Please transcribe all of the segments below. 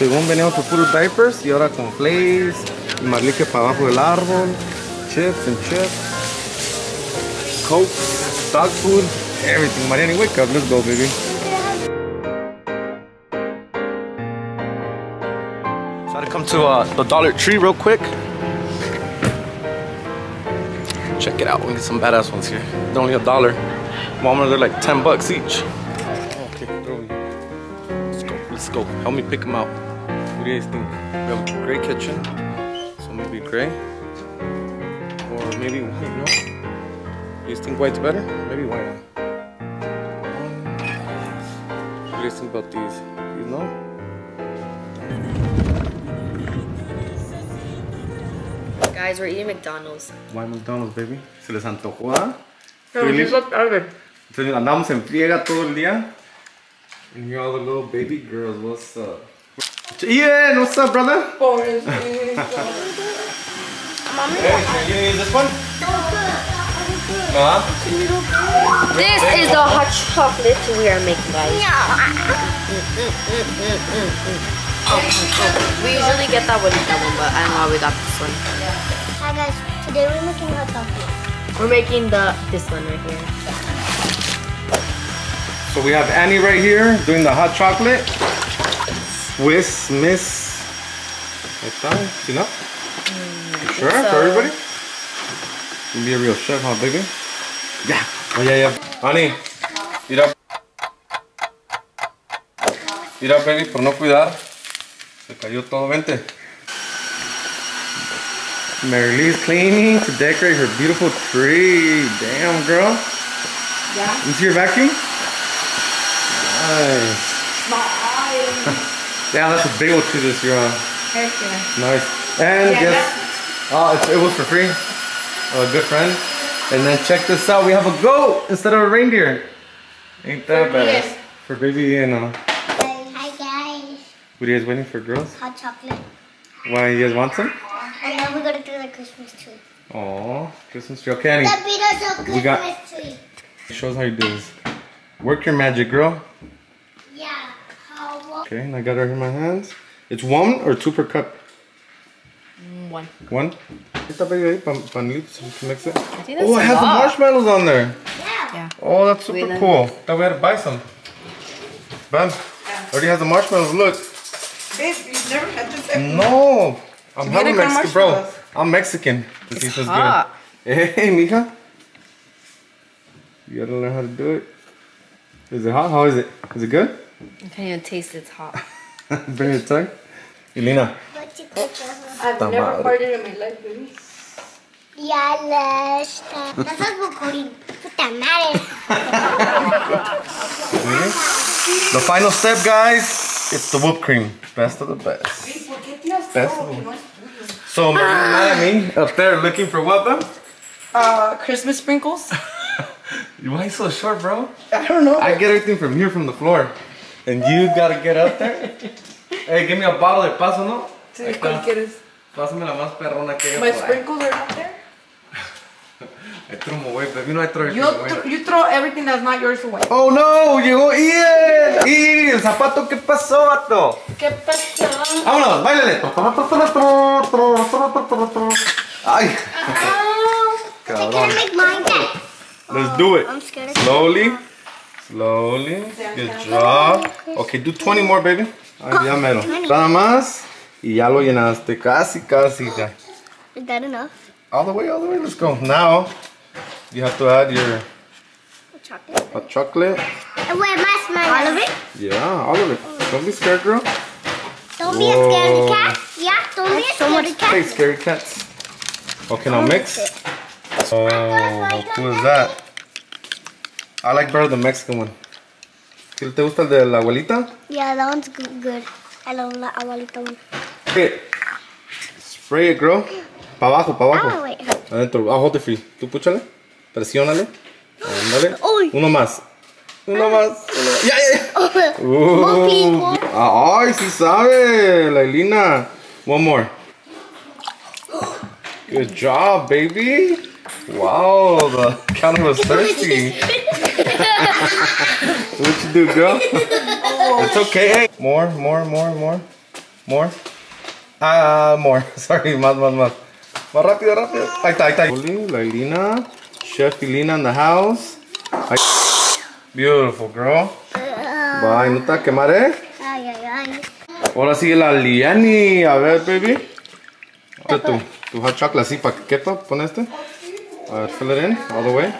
según veníamos por puros diapers y ahora con flays y marlique para abajo del árbol, chips and chips, coke, dog food, everything. Mariani, wake up, let's go, baby. So I had to come to uh, the Dollar Tree real quick. Check it out, we get some badass ones here. They're only a dollar. Walmart, they're like 10 bucks each. Okay, throw. Let's go, let's go. Help me pick them out. What do you guys think? We have a gray kitchen, so maybe gray. Or maybe white, no? You guys think white's better? Maybe white. Um, what do you guys think about these? You know? Guys, we're eating McDonald's. Why McDonald's, baby? Se les antojó, ¿ah? Pero Really? sí lo tarde. Entonces andamos en friega todo el día. And here all the little baby girls, what's up? Ian, what's up, brother? Hey, can you use this one? Uh-huh. This is the hot chocolate we are making, guys. We usually get that with that one, but I don't know why we got this one. Hi guys, today we're making hot chocolate. We're making the this one right here. So we have Annie right here doing the hot chocolate. Swiss Miss. Like that, enough? You sure? so. For everybody? You be a real chef, huh, baby? Yeah. Oh, yeah, yeah. Honey, eat up. Eat up, baby, por no cuidar. Se cayó todo, vente. Mary Lee's cleaning to decorate her beautiful tree. Damn, girl. Yeah. You see your vacuum? Nice. yeah, that's a big old tree this year, huh? Nice. And Yeah, guess, oh, it's, it was for free. Oh, a good friend. And then check this out, we have a goat instead of a reindeer. Ain't that For bad? For baby Ian, uh, Hi guys, what are you guys waiting for, girls? hot chocolate. Why, you guys want some? And then we're gonna do the Christmas tree. Oh, Christmas tree. Okay, Annie, The Beatles of We got- Christmas tree. show us how you do this. Work your magic, girl. Yeah. How Okay, and I got it in my hands. It's one or two per cup? Mm, one. One? Esta baby ahí, pa, pa mute so we can mix it. I think Oh, I a have the marshmallows on there. Yeah. Yeah. Oh, that's super Wait, cool. Thought we had to buy some. Bam. Already has the marshmallows. Look. Babe, you've never had this before. No. I'm Viene hella con Mexican, bro. I'm Mexican. This It's tastes hot. good. Hey, mija. You gotta learn how to do it. Is it hot? How is it? Is it good? I can't even taste it's hot. Bring your tongue. Elena. What you cook us? I've Puta never madre. farted in my life, baby. Ya la está. Eso es bucurín. Puta madre. The final step, guys. It's the whipped cream. Best of the best. Babe, ¿por qué tiras Best todo? one. Que no es tuyo. So, Maria's mad at me up there looking for what, bam? Uh, Christmas sprinkles? Why you so short, bro? I don't know. I get everything from here from the floor. And you gotta get up there. hey, give me a bottle de paso, ¿no? Sí, Ahí ¿Cuál está. quieres? Pásame la más perrona que haya My por ahí. sprinkles are not there? I threw them away, baby. No, I throw You, everything away. you throw everything that's not yours away. Oh no, llegó Ian. Y el zapato, ¿qué pasó, vato? ¿Qué pasó? Vámonos, bailale. Ay, They're gonna make mine let's do it. I'm scared Slowly, slowly. Good job. Okay, do 20 more, baby. Ay, ya mero. Nada más. Y ya lo llenaste. Casi, casi. ya. Is that enough? All the way, all the way. Let's go. Now, you have to add your Chocolate. hot chocolate. And wait, marshmallow. All of it? Yeah, all of it. Don't be scared, girl. Don't be a scaredy Whoa. cat. Yeah, don't be a scaredy cat. Hey, scary cats. Okay, now mix. Oh, who is that? I like better the Mexican one. ¿Qué te gusta el de la abuelita? Yeah, that one's good. good. I love la abuelita one. Okay. Spray it, girl. Pa abajo, pa Oh, abajo. wait. Adentro. I'll hold it for you. Tú púchale. Presiónale. Ándale. Uno más. Uno más. Uno más. Ya, ya, ya. Uh, ay, sí sabe, Lailina. One more. Good job, baby. Wow, the counter was thirsty. What you do, girl? It's okay. More, more, more, more. More. Ah, more. Sorry, más, más, más. Más rápido, rápido. Ahí está, ahí está. Oli, Lailina. Chef Ilina in the house. Ahí. Beautiful, girl. Bye, no te va a quemar, eh. Ay, ay, ay. Ahora sigue la Liani. A ver, baby. Este tu, tu hot chocolate así para que quepa. Pon este. A ver, fill it in all the way.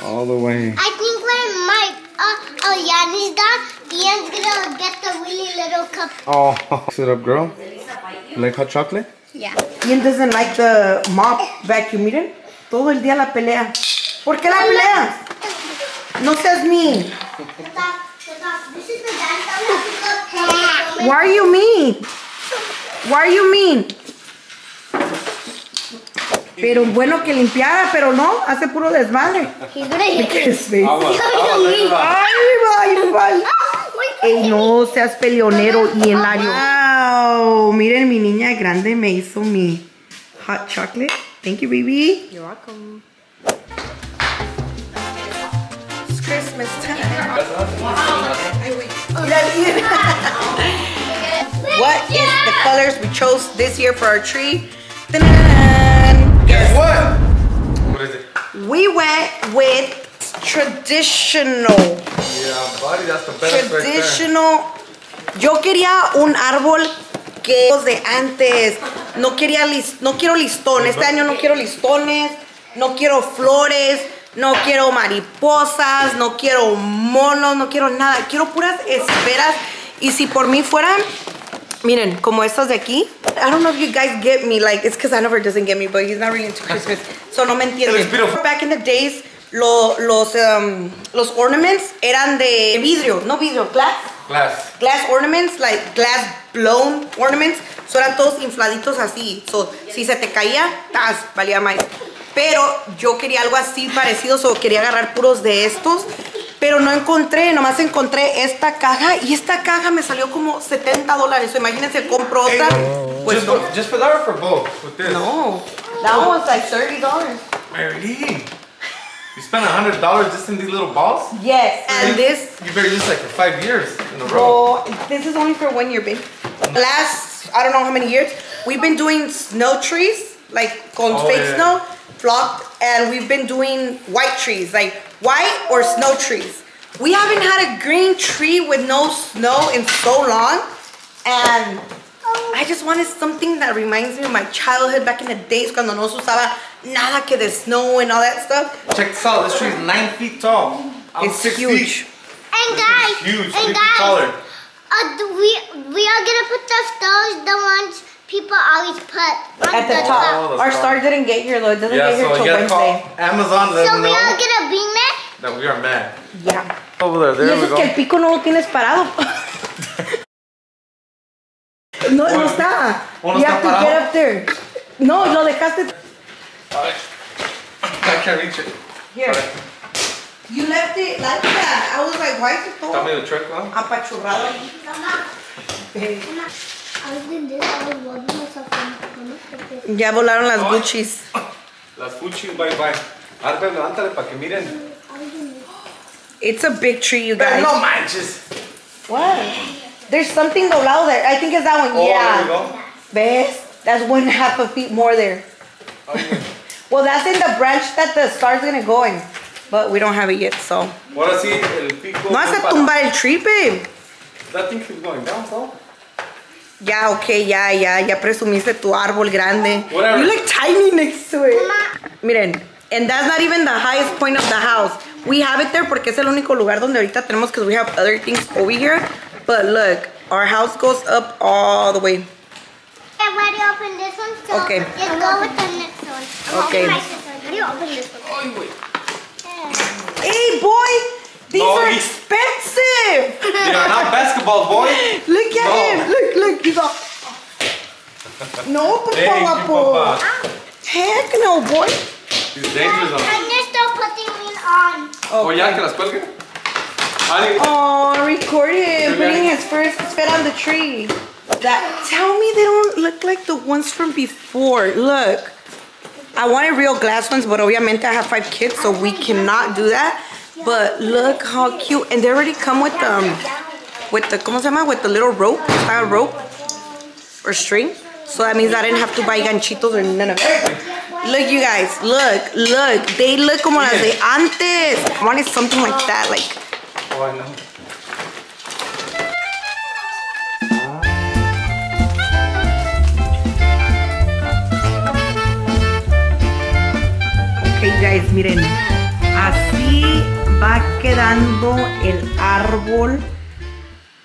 Hey guys, All the way. I think when my uh, uh Yanni's done, Ian's gonna get the really little cup. Oh, sit up, girl. You like hot chocolate? Yeah. Ian doesn't like the mop vacuum. Miren, todo el día la pelea. ¿Por qué la peleas? No seas mean. This is the dance that we have to go Why are you mean? Why are you mean? Pero bueno que limpiara, pero no, hace puro desmadre. He's gonna Ay, ay, ay. Ey, no seas peleonero y Hilario. Wow, miren, mi niña grande me hizo mi hot chocolate. Thank you, baby. You're welcome. It's Christmas time. What is the colors we chose this year for our tree? Ta-da! Guess what? What is it? We went with traditional. Yeah, buddy, that's the best Traditional. Yo quería un árbol que los de antes. No quería lis- no quiero listón. Este año no quiero listones, no quiero flores, no quiero mariposas, no quiero monos, no quiero nada. Quiero puras esferas. Y si por mí fueran, miren, como estas de aquí. I don't know if you guys get me. Like, it's because Hanover doesn't get me, but he's not really into Christmas. so no me espíritu. Back in the days, lo- los, um, los ornaments eran de vidrio, no vidrio, glass. Glass. Glass ornaments, like glass blown ornaments, so eran todos infladitos así. So, si se te caía, tas, valía más. Pero yo quería algo así parecido, so quería agarrar puros de estos. Pero no encontré, nomás encontré esta caja y esta caja me salió como 70 dólares. So, imagínense, compro otra. Pues just, for, just for that or for both? With this? no, that one was like 30 dollars. Mary, you spent a hundred dollars just in these little balls? Yes, and this You better use like for five years in a row. Oh, this is only for one year, babe. Last, I don't know how many years, we've been doing snow trees, like con Oh, fake yeah. snow, flocked, and we've been doing white trees, like white or snow trees. We haven't had a green tree with no snow in so long, and I just wanted something that reminds me of my childhood back in the days cuando no se usaba nada que de snow and all that stuff. Check this out. This tree is nine feet tall. I'm It's six huge. feet. And guys, Huge, and three guys, taller. uh, we we are gonna put the stars, the ones people always put on At the top. Oh, the Our star. star didn't get here though. It doesn't Yeah, get here so till you gotta Wednesday. call Amazon. Let So we know are gonna be mad. That we are mad. Yeah. Over there, Y there eso we es que el go. pico no lo tienes parado. no, no está. ¿O no you está have to parado? get up there. No, lo dejaste. I can't reach it. Here. You left it like that. I was like, why is it Tell todo me the trick, huh? apachurrado? Ya volaron las Gucci's. Las fuchis, bye bye. Arbe, levántale para que miren. It's a big tree, you Pero guys. no manches. What? There's something doblado there. I think it's that one. Oh, yeah. there we go. ¿Ves? That's one half a feet more there. Oh, okay. Well, that's in the branch that the star's gonna go in. But we don't have it yet, so. Ahora sí, el pico. No vas a para- tumbar el tree, babe. That thing keeps going down, so. Yeah, ok, ya, ya, ya presumiste tu árbol grande. Whatever. You look tiny next to it. Miren, and that's not even the highest point of the house. We have it there porque es el único lugar donde ahorita tenemos because we have other things over here. But look, our house goes up all the way. I've already opened this one, so Okay. let's go with the next one. I'm Okay. opening my. You open this one. Hey, boy, these No, are expensive. They are not basketball, boy. Look at No. him. Look, look, he's all. No, papá Hey, guapo. papa. Heck no, boy. He's dangerous. huh? And they're still putting me on. Oh, ya que las cuelguen. Ali, Oh, record him putting his first fit on the tree. That tell me they don't look like the ones from before. Look. I wanted real glass ones, but obviamente I have five kids, so we cannot do that. But look how cute. And they already come with um with the ¿cómo se llama? With the little rope, style rope. or string. So that means I didn't have to buy ganchitos or none of it. Look, you guys, look, look. They look como las de antes. I wanted something like that, like. Oh, I know. Ok, guys, miren. Así va quedando el árbol.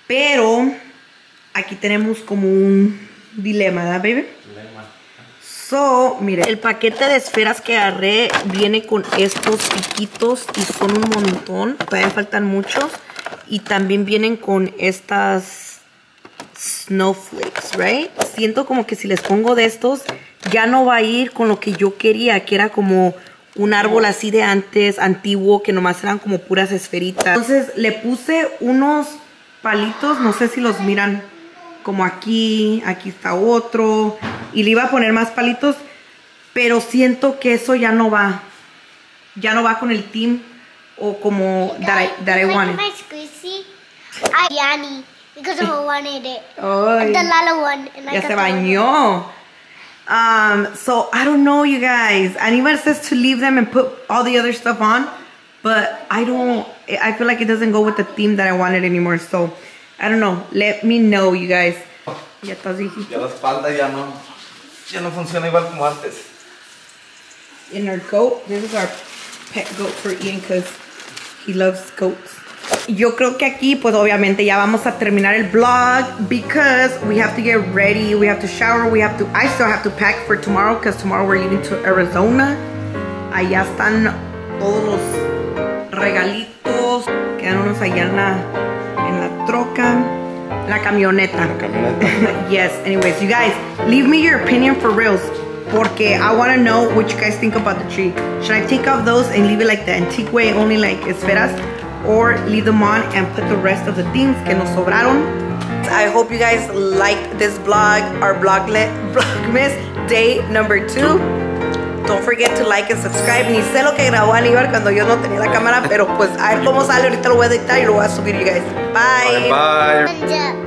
Pero aquí tenemos como un dilema, ¿verdad, baby? So, miren, el paquete de esferas que agarré viene con estos piquitos y son un montón. Todavía faltan muchos. Y también vienen con estas snowflakes, right? Siento como que si les pongo de estos, ya no va a ir con lo que yo quería, que era como un árbol así de antes, antiguo, que nomás eran como puras esferitas. Entonces le puse unos palitos, no sé si los miran como aquí, aquí está otro, y le iba a poner más palitos, pero siento que eso ya no va, ya no va con el team o como that I, that I wanted. my squishy, I Yanni because I wanted it. Ay. The Lala one. And Ya se bañó. Um, so I don't know, you guys. Anibal says to leave them and put all the other stuff on, but I don't. I feel like it doesn't go with the theme that I wanted anymore. So I don't know. Let me know, you guys. Ya estás viejito. Ya la espalda ya no, ya no funciona igual como antes. In our goat, this is our pet goat for Ian because he loves goats. Yo creo que aquí, pues obviamente ya vamos a terminar el vlog because we have to get ready, we have to shower, we have to, I still have to pack for tomorrow because tomorrow we're leaving to Arizona. Allá están todos los regalitos, quedan unos allá en la, en la troca, la camioneta. Camioneta. yes, anyways, you guys, leave me your opinion for reals. Porque I want to know what you guys think about the tree. Should I take off those and leave it like the antique way, only like esferas? Or leave them on and put the rest of the things que nos sobraron? I hope you guys liked this vlog, our vloglet, Vlogmas day number two. Don't forget to like and subscribe. Ni sé lo que grabó Aníbal cuando yo no tenía la cámara, pero pues a ver cómo sale. Ahorita lo voy a editar y lo voy a subir, you guys. Bye. Bye. Uh,